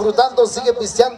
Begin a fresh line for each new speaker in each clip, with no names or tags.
disfrutando, sigue pisteando.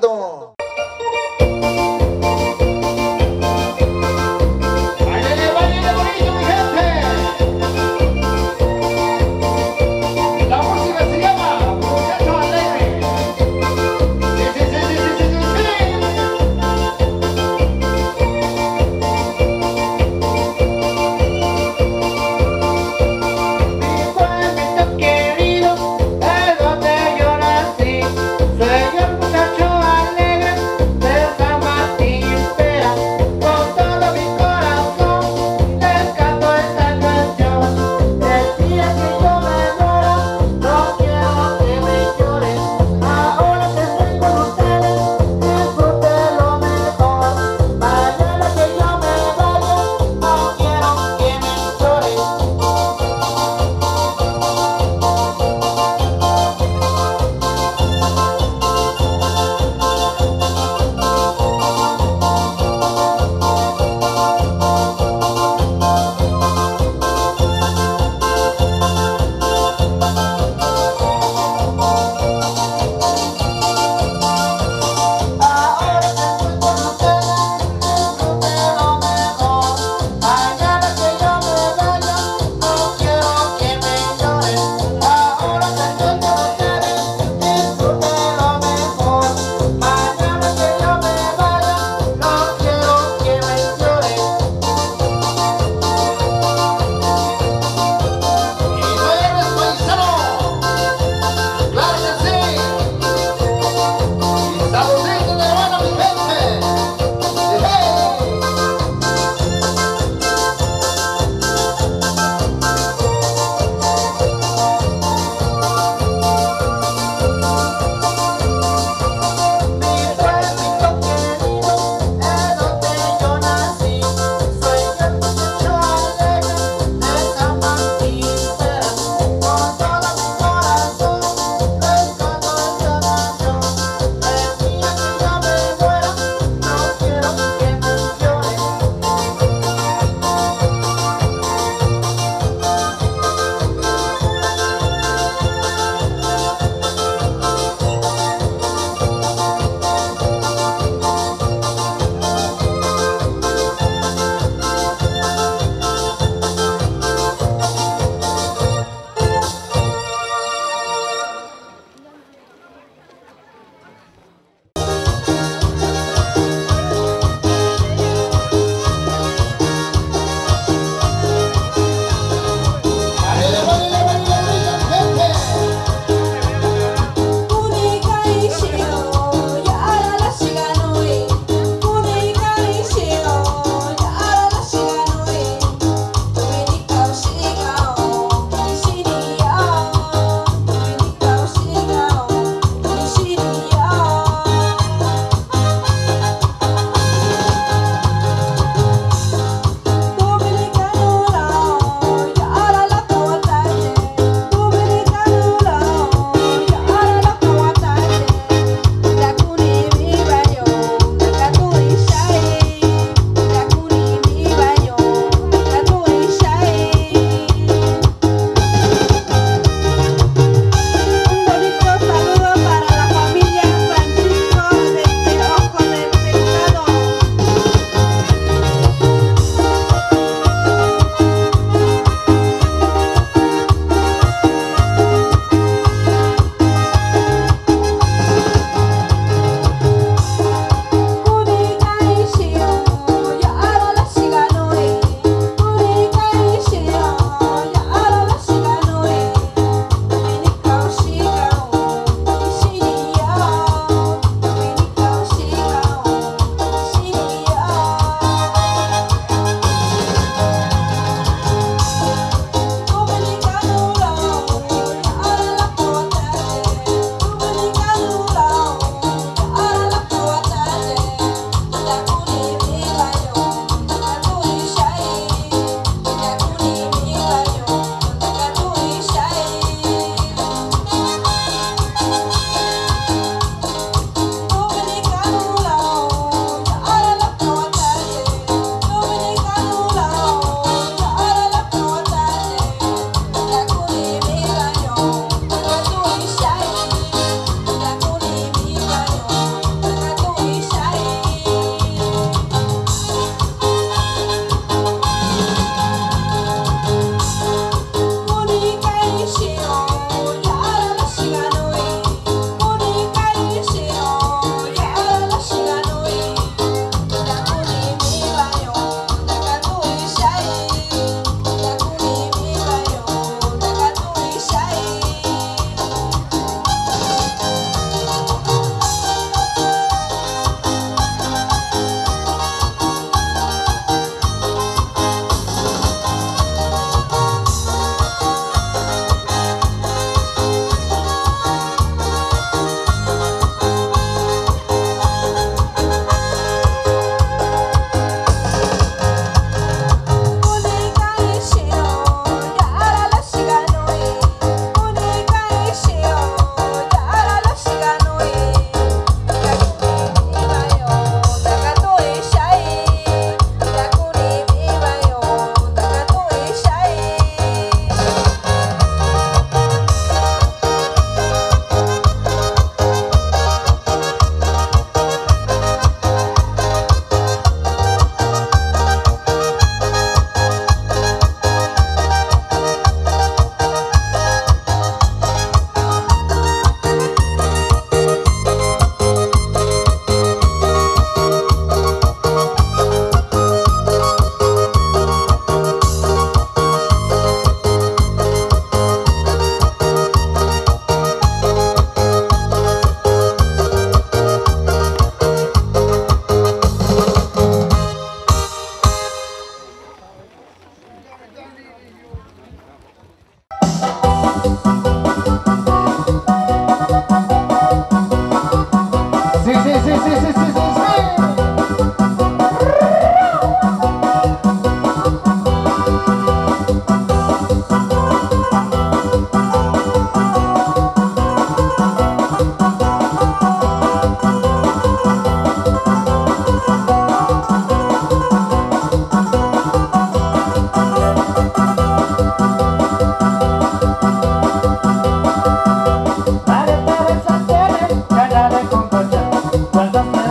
乖